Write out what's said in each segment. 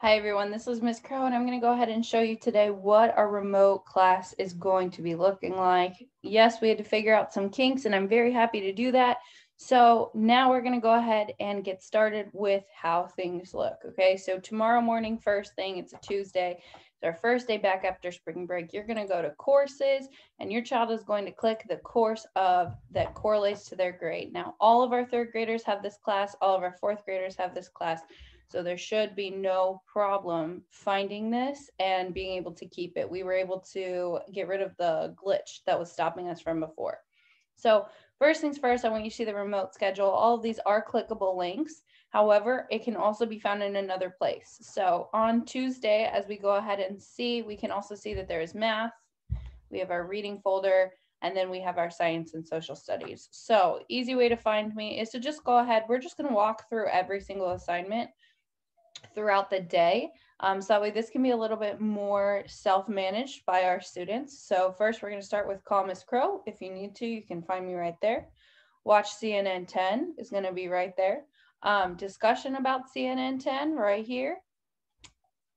Hi everyone, this is Miss Crow and I'm going to go ahead and show you today what our remote class is going to be looking like. Yes, we had to figure out some kinks and I'm very happy to do that. So now we're going to go ahead and get started with how things look. Okay, so tomorrow morning, first thing, it's a Tuesday. It's our first day back after spring break. You're going to go to courses and your child is going to click the course of that correlates to their grade. Now, all of our third graders have this class, all of our fourth graders have this class. So there should be no problem finding this and being able to keep it. We were able to get rid of the glitch that was stopping us from before. So first things first, I want you to see the remote schedule. All of these are clickable links. However, it can also be found in another place. So on Tuesday, as we go ahead and see, we can also see that there is math. We have our reading folder, and then we have our science and social studies. So easy way to find me is to just go ahead. We're just going to walk through every single assignment throughout the day. Um, so that way this can be a little bit more self-managed by our students. So first we're going to start with Call Miss Crow. If you need to, you can find me right there. Watch CNN 10 is going to be right there. Um, discussion about CNN 10 right here.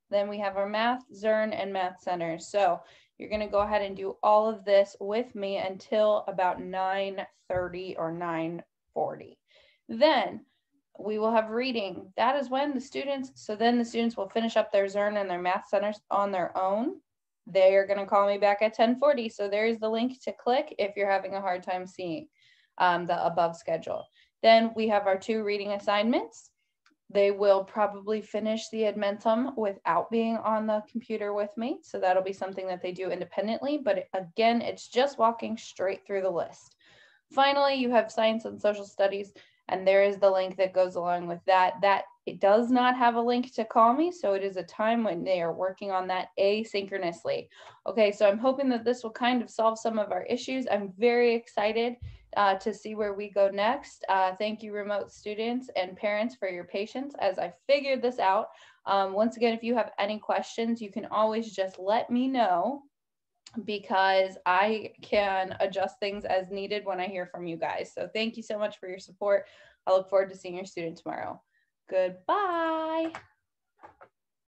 Then we have our math, Zearn, and math center. So you're going to go ahead and do all of this with me until about 9.30 or 9.40. Then we will have reading. That is when the students, so then the students will finish up their Zearn and their math centers on their own. They are going to call me back at 1040. So there's the link to click if you're having a hard time seeing um, the above schedule. Then we have our two reading assignments. They will probably finish the Edmentum without being on the computer with me. So that'll be something that they do independently. But again, it's just walking straight through the list. Finally, you have science and social studies and there is the link that goes along with that. That it does not have a link to call me, so it is a time when they are working on that asynchronously. Okay, so I'm hoping that this will kind of solve some of our issues. I'm very excited uh, to see where we go next. Uh, thank you, remote students and parents, for your patience as I figured this out. Um, once again, if you have any questions, you can always just let me know because I can adjust things as needed when I hear from you guys. So thank you so much for your support. I look forward to seeing your student tomorrow. Goodbye.